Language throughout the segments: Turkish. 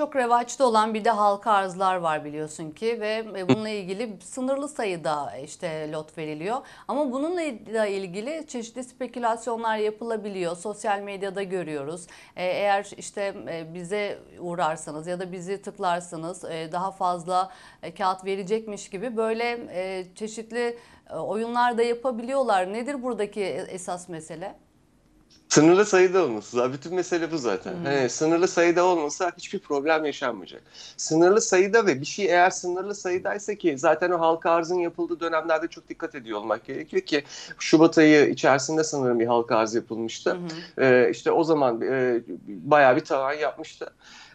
çok revaçta olan bir de halka arzlar var biliyorsun ki ve e, bununla ilgili sınırlı sayıda işte lot veriliyor. Ama bununla ilgili çeşitli spekülasyonlar yapılabiliyor. Sosyal medyada görüyoruz. E, Eğer işte e, bize uğrarsanız ya da bizi tıklarsanız daha fazla kağıt verecekmiş gibi böyle çeşitli oyunlar da yapabiliyorlar. Nedir buradaki esas mesele? Sınırlı sayıda olması. Bütün mesele bu zaten. Hani sınırlı sayıda olmasa hiçbir problem yaşanmayacak. Sınırlı sayıda ve bir şey eğer sınırlı sayıdaysa ki zaten o halka arzın yapıldığı dönemlerde çok dikkat ediyor olmak gerekiyor ki Şubat ayı içerisinde sanırım bir halka arz yapılmıştı. Ee, işte o zaman e, bayağı bir tavan yapmıştı.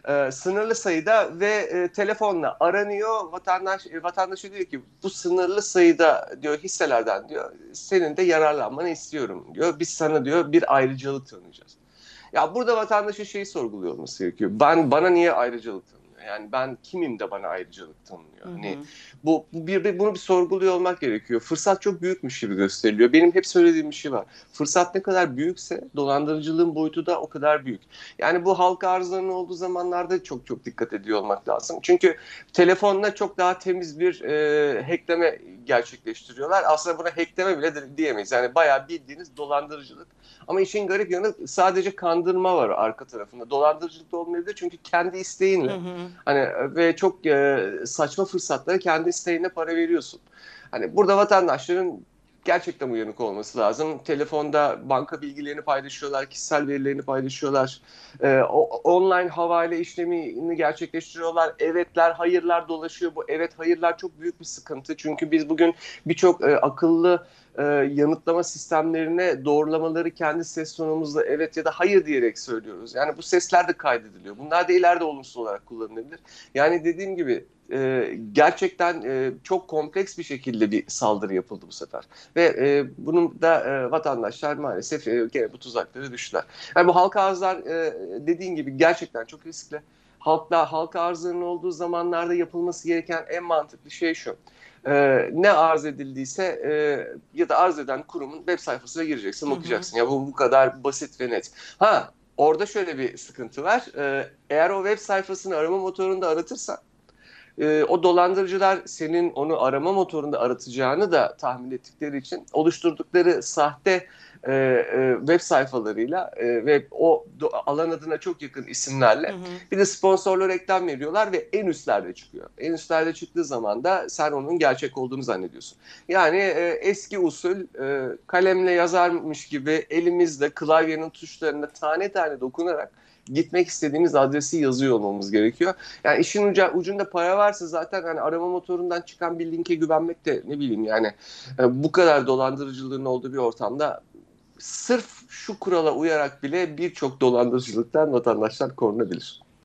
Ee, sınırlı sayıda ve e, telefonla aranıyor vatandaş e, vatandaşı diyor ki bu sınırlı sayıda diyor hisselerden diyor senin de yararlanmanı istiyorum diyor biz sana diyor bir ayrıcalık tanıyacağız. Ya burada vatandaşın şeyi sorguluyor olması gerekiyor. Ben bana niye ayrıcalık tanınıyor? Yani ben kimim de bana ayrıcalık tanınıyor? Hani bu, bu bir, bir- bunu bir sorguluyor olmak gerekiyor. Fırsat çok büyükmüş gibi gösteriliyor. Benim hep söylediğim bir şey var. Fırsat ne kadar büyükse dolandırıcılığın boyutu da o kadar büyük. Yani bu halka arzlarının olduğu zamanlarda çok çok dikkat ediyor olmak lazım. Çünkü telefonla çok daha temiz bir e, hackleme gerçekleştiriyorlar. Aslında buna hackleme bile de- diyemeyiz. Yani bayağı bildiğiniz dolandırıcılık. Ama işin garip yanı sadece kandırma var arka tarafında. Dolandırıcılık da olmayabilir çünkü kendi isteğinle. Hı hı. Hani ve çok e, saçma fırsatlara kendi isteğine para veriyorsun. Hani burada vatandaşların gerçekten uyanık olması lazım. Telefonda banka bilgilerini paylaşıyorlar, kişisel verilerini paylaşıyorlar. E, o, online havale işlemini gerçekleştiriyorlar. Evetler, hayırlar dolaşıyor. Bu evet hayırlar çok büyük bir sıkıntı. Çünkü biz bugün birçok e, akıllı e, yanıtlama sistemlerine doğrulamaları kendi ses tonumuzla evet ya da hayır diyerek söylüyoruz. Yani bu sesler de kaydediliyor. Bunlar da ileride olumsuz olarak kullanılabilir. Yani dediğim gibi e, gerçekten e, çok kompleks bir şekilde bir saldırı yapıldı bu sefer. Ve e, bunun da e, vatandaşlar maalesef e, gene bu tuzaklara düştüler. Yani bu halka arzlar e, dediğin gibi gerçekten çok riskli. Halkla halka arzlarının olduğu zamanlarda yapılması gereken en mantıklı şey şu. Ee, ne arz edildiyse e, ya da arz eden kurumun web sayfasına gireceksin, Hı hı. bakacaksın. Ya bu bu kadar basit ve net. Ha orada şöyle bir sıkıntı var. Ee, eğer o web sayfasını arama motorunda aratırsan e, o dolandırıcılar senin onu arama motorunda aratacağını da tahmin ettikleri için oluşturdukları sahte e, e, web sayfalarıyla e, ve o do- alan adına çok yakın isimlerle Hı hı. bir de sponsorlu reklam veriyorlar ve en üstlerde çıkıyor. En üstlerde çıktığı zaman da sen onun gerçek olduğunu zannediyorsun. Yani e, eski usul e, kalemle yazarmış gibi elimizle klavyenin tuşlarına tane tane dokunarak gitmek istediğimiz adresi yazıyor olmamız gerekiyor. Yani işin uca, ucunda para varsa zaten hani arama motorundan çıkan bir linke güvenmek de ne bileyim yani e, bu kadar dolandırıcılığın olduğu bir ortamda sırf şu kurala uyarak bile birçok dolandırıcılıktan vatandaşlar korunabilir.